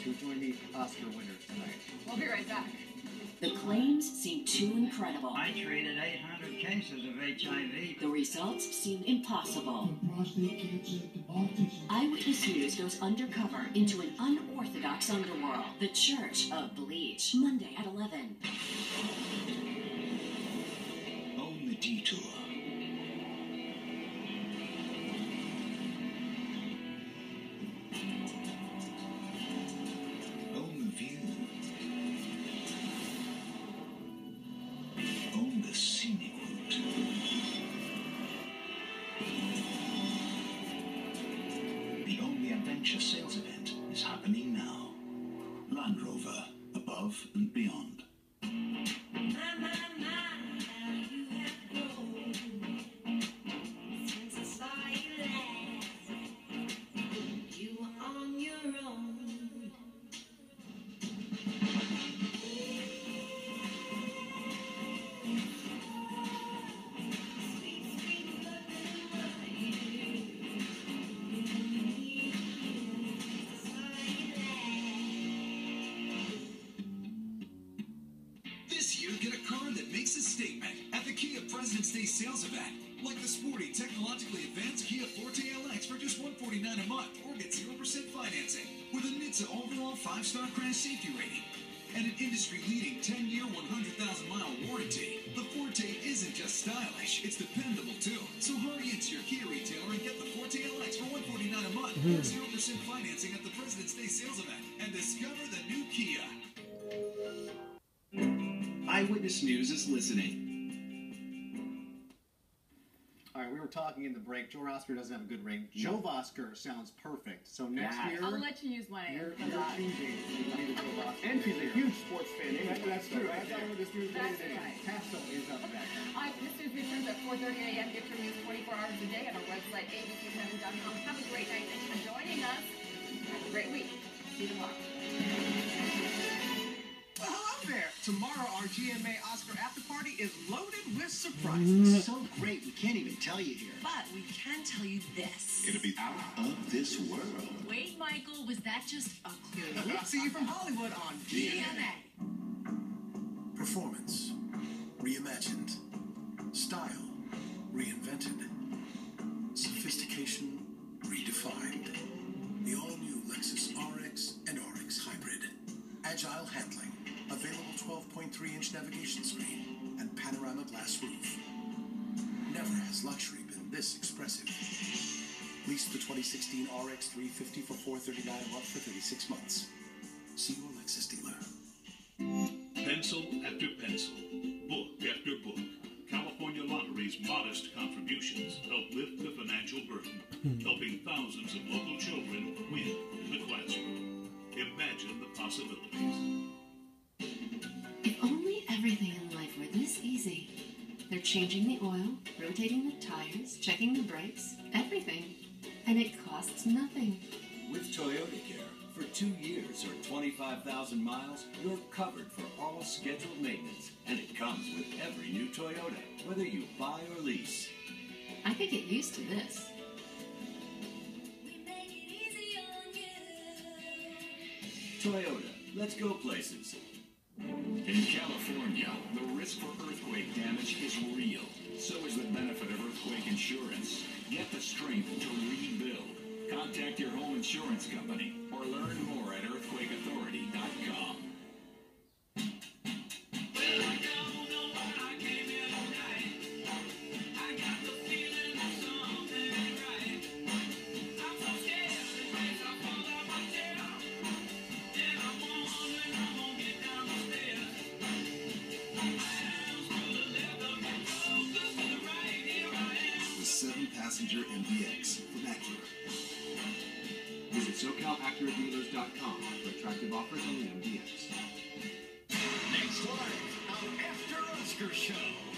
who join the Oscar winners tonight. We'll be right back. The claims seem too incredible. I treated 800 cases of HIV. The results seem impossible. Eyewitness News goes undercover into an unorthodox underworld. The Church of Bleach. Monday at 11. Own the detour. Adventure sales event is happening now. Land Rover, above and beyond. Statement at the Kia President's Day sales event. Like the sporty, technologically advanced Kia Forte LX for just 149 a month, or get 0% financing with a NHTSA overall 5-star crash safety rating and an industry-leading 10-year, 100,000-mile warranty. The Forte isn't just stylish; it's dependable too. So hurry into your Kia retailer and get the Forte LX for 149 a month, or 0% Eyewitness News is listening. All right, we were talking in the break. Joe Oscar doesn't have a good ring. Joe Oscar sounds perfect. So next Yeah. year, I'll let you use my you're, for you're that. choosing to be the Joe Oscar. And she's a huge sports fan. That- that's true. right That's there. how this news That's right. Castle is up next. Eyewitness News returns at 4.30 a.m. Get your news 24 hours a day at our website, abc7.com. Have a great night. Thanks for joining us. Have a great week. See you tomorrow. Our GMA Oscar after party is loaded with surprises. Mm. So great, we can't even tell you here. But we can tell you this. It'll be out of this world. Wait, Michael, was that just a clue? See you from Hollywood on GMA. Performance reimagined. Style reinvented. Sophistication redefined. The all new Lexus RX and RX Hybrid. Agile handling. Available 12.3 inch navigation screen and panorama glass roof. Never has luxury been this expressive. Lease the 2016 RX 350 for 439 a month for 36 months. See your Lexus dealer. Pencil after pencil, book after book, California Lottery's modest contributions help lift the financial burden, helping thousands of local children win in the classroom. Imagine the possibilities. Changing the oil, rotating the tires, checking the brakes, everything. And it costs nothing. With Toyota Care, for two years or 25,000 miles, you're covered for all scheduled maintenance, and it comes with every new Toyota, whether you buy or lease. I could get used to this. Toyota, let's go places. In California, the risk for earthquake damage is real. So is the benefit of earthquake insurance. Get the strength to rebuild. Contact your home insurance company or learn more at earthquakeauthority.com. seven passenger MDX from Acura. Visit SoCalAcuraDealers.com for attractive offers on the MDX. Next time, our After Oscar show.